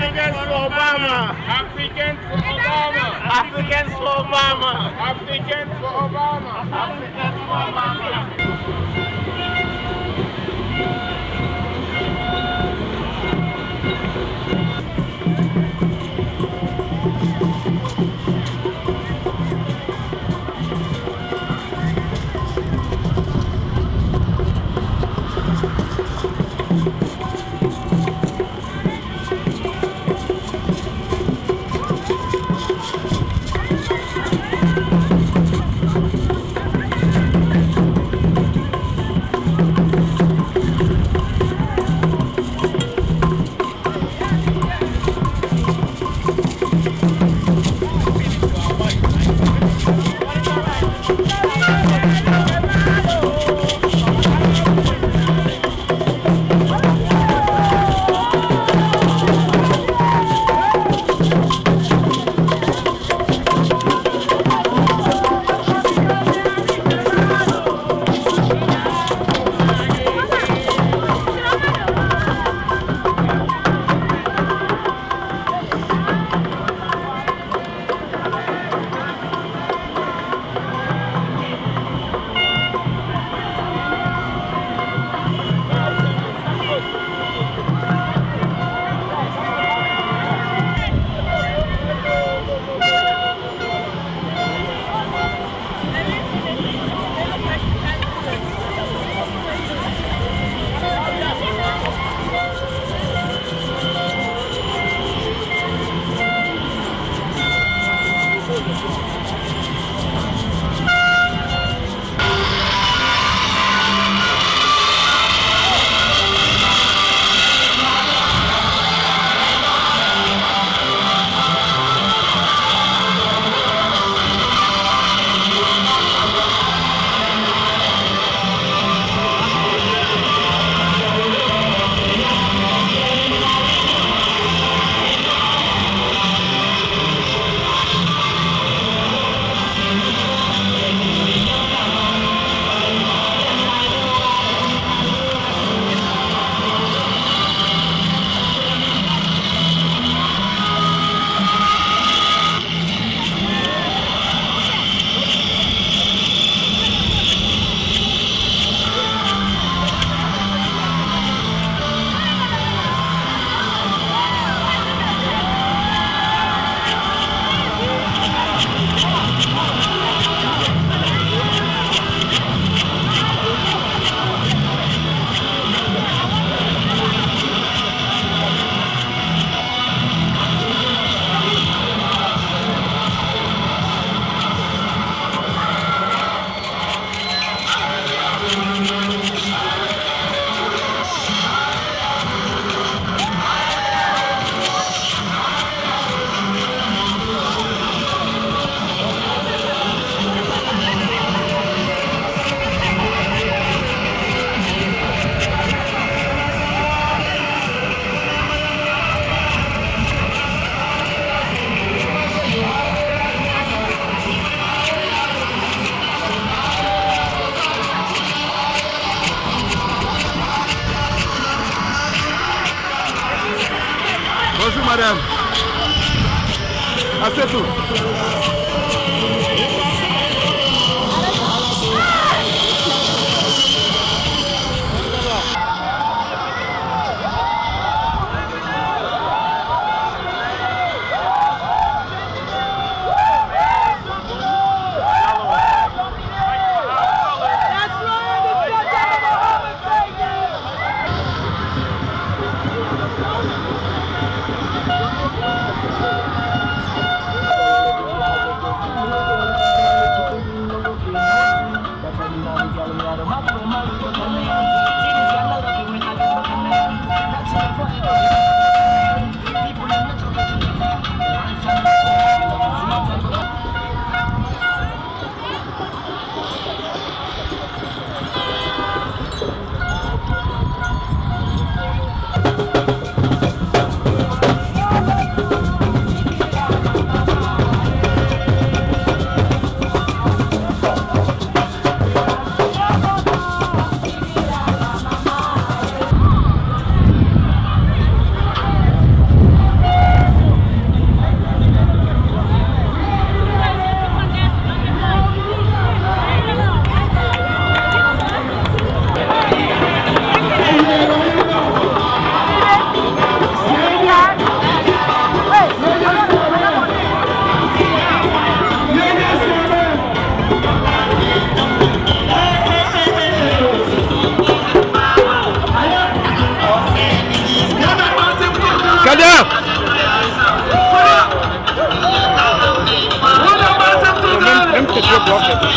Africans for Obama. Africans for Obama. Africans for Obama. Africans for Obama. Africans for Obama. Acertou. Bloqué.